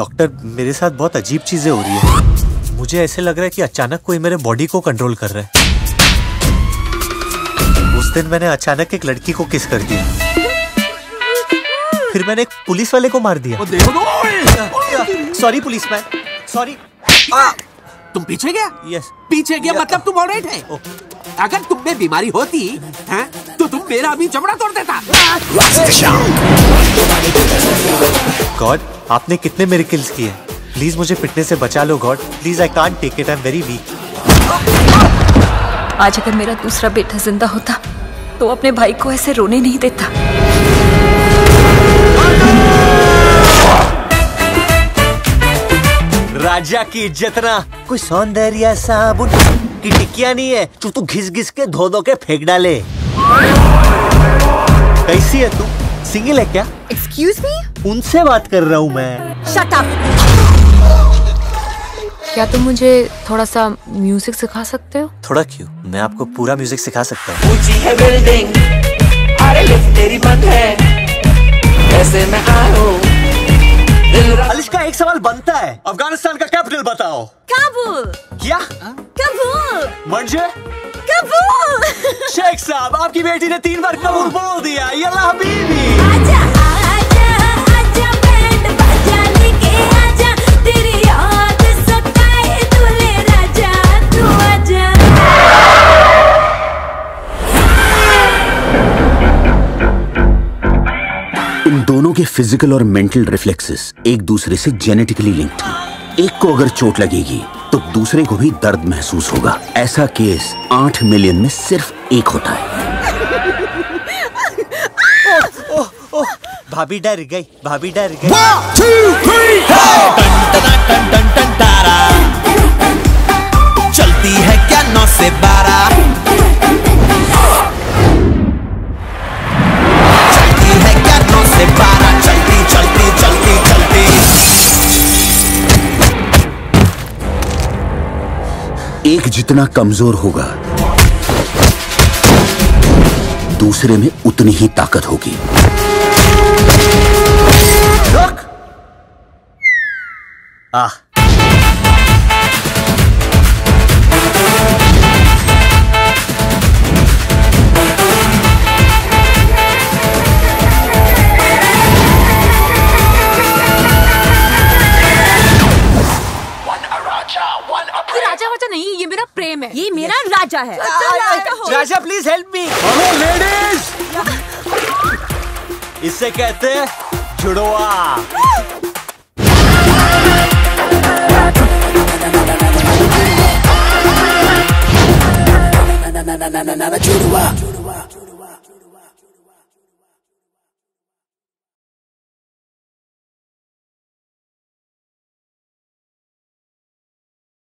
Doctor मेरे साथ बहुत अजीब चीज़ें हो रही है। मुझे ऐसे लग रहा है कि अचानक कोई मेरे बॉडी को कंट्रोल कर रहा है। उस दिन मैंने अचानक एक लड़की को किस कर दिया। फिर मैंने एक पुलिस वाले को मार दिया। सॉरी पुलिस मैन सॉरी तुम पीछे गया? यस पीछे गया मतलब तुम ऑलराइट है? अगर तुम में बीमारी होती हैं, तो तुम मेरा भी जबड़ा तोड़ देता। गॉड आपने कितने मेरे किल्स किए? प्लीज़ मुझे पिटने से बचा लो God please I can't take it I am very weak आज अगर मेरा दूसरा बेटा ज़िंदा होता तो अपने भाई को ऐसे रोने नहीं देता। राजा की इज़्ज़त ना। कोई सौंदर्य साबुन की टिकिया नहीं है तू तू घिस घिस के धो धो के फेंक डाले। कैसी है तू? सिंगल है क्या? एक्सक्यूज मी उनसे बात कर रहा हूँ मैं। शट अप क्या तुम मुझे थोड़ा सा म्यूज़िक सिखा सकते हो? थोड़ा क्यों? मैं आपको पूरा म्यूज़िक सिखा सकता हूँ। ऊँची है बिल्डिंग अरे लिफ्ट तेरी बंद है। ऐसे मैं आऊँ अलिश्का एक सवाल बनता है। अफ़गानिस्तान का कैपिटल बताओ। काबुल क्या? कबूल मर्जे कबूल शेख साहब आपकी बेटी ने तीन बार कबूल बोल दिया। यल्ला हबीबी। इन दोनों के फ़िज़िकल और मेंटल रिफ्लेक्सेस एक दूसरे से जेनेटिकली लिंक्ड हैं। एक को अगर चोट लगेगी तो दूसरे को भी दर्द महसूस होगा। ऐसा केस आठ मिलियन में सिर्फ़ एक होता है। भाभी डर गई भाभी डर गई। चलती है क्या नौ से बारह? एक जितना कमज़ोर होगा दूसरे में उतनी ही ताकत होगी। आह ये राजा वाजा नहीं ये मेरा प्रेम है। ये मेरा राजा है। राजा please help me hello ladies इसे कहते हैं जुड़वा।